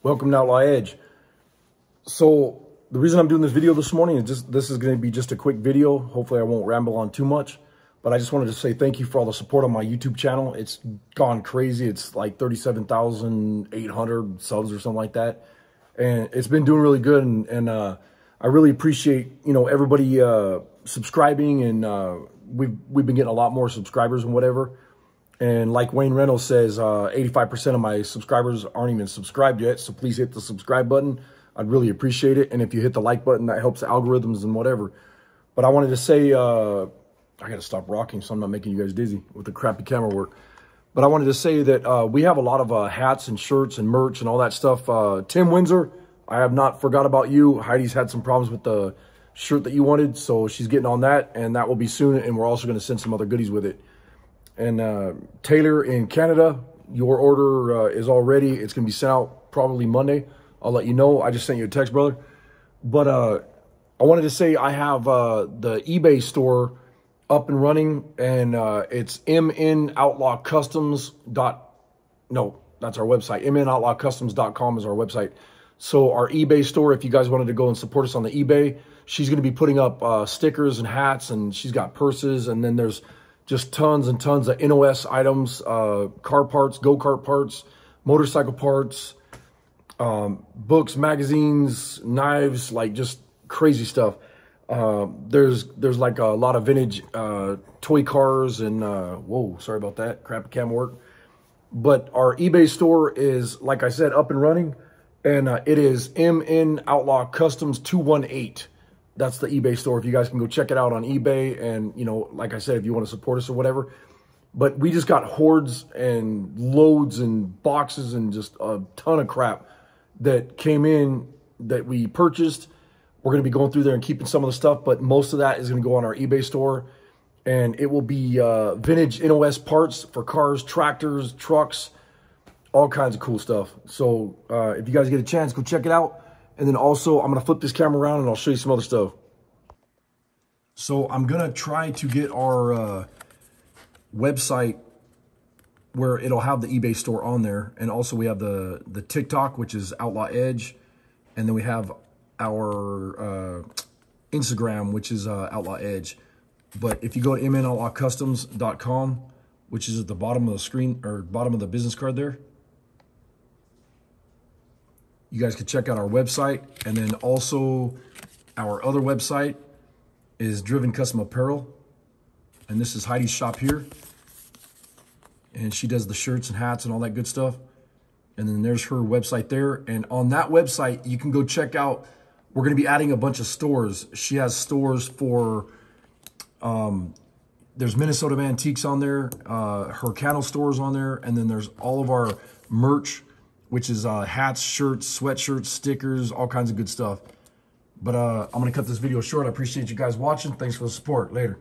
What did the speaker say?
Welcome to Outlaw Edge. So the reason I'm doing this video this morning is just this is going to be just a quick video. Hopefully I won't ramble on too much, but I just wanted to say thank you for all the support on my YouTube channel. It's gone crazy. It's like 37,800 subs or something like that. And it's been doing really good. And, and uh, I really appreciate, you know, everybody uh, subscribing and uh, we've, we've been getting a lot more subscribers and whatever. And like Wayne Reynolds says, 85% uh, of my subscribers aren't even subscribed yet. So please hit the subscribe button. I'd really appreciate it. And if you hit the like button, that helps algorithms and whatever. But I wanted to say, uh, I got to stop rocking so I'm not making you guys dizzy with the crappy camera work. But I wanted to say that uh, we have a lot of uh, hats and shirts and merch and all that stuff. Uh, Tim Windsor, I have not forgot about you. Heidi's had some problems with the shirt that you wanted, so she's getting on that. And that will be soon. And we're also going to send some other goodies with it. And uh, Taylor in Canada, your order uh, is all ready. It's going to be sent out probably Monday. I'll let you know. I just sent you a text, brother. But uh, I wanted to say I have uh, the eBay store up and running, and uh, it's. Dot, no, that's our website. MNOutlawCustoms.com is our website. So our eBay store, if you guys wanted to go and support us on the eBay, she's going to be putting up uh, stickers and hats, and she's got purses, and then there's just tons and tons of NOS items, uh, car parts, go-kart parts, motorcycle parts, um, books, magazines, knives, like just crazy stuff. Uh, there's there's like a lot of vintage uh, toy cars and uh, whoa, sorry about that, crap cam work. But our eBay store is, like I said, up and running, and uh, it is MN Outlaw Customs 218 that's the eBay store. If you guys can go check it out on eBay. And, you know, like I said, if you want to support us or whatever. But we just got hordes and loads and boxes and just a ton of crap that came in that we purchased. We're going to be going through there and keeping some of the stuff, but most of that is going to go on our eBay store. And it will be uh, vintage NOS parts for cars, tractors, trucks, all kinds of cool stuff. So uh, if you guys get a chance, go check it out. And then also, I'm to flip this camera around and I'll show you some other stuff. So I'm to try to get our uh, website where it'll have the eBay store on there. And also we have the, the TikTok, which is Outlaw Edge. And then we have our uh, Instagram, which is uh, Outlaw Edge. But if you go to mnoutlawcustoms.com, which is at the bottom of the screen or bottom of the business card there, you guys can check out our website. And then also our other website is Driven Custom Apparel. And this is Heidi's shop here. And she does the shirts and hats and all that good stuff. And then there's her website there. And on that website, you can go check out, we're going to be adding a bunch of stores. She has stores for, um, there's Minnesota Antiques on there, uh, her cattle stores on there, and then there's all of our merch which is uh, hats, shirts, sweatshirts, stickers, all kinds of good stuff. But uh, I'm going to cut this video short. I appreciate you guys watching. Thanks for the support. Later.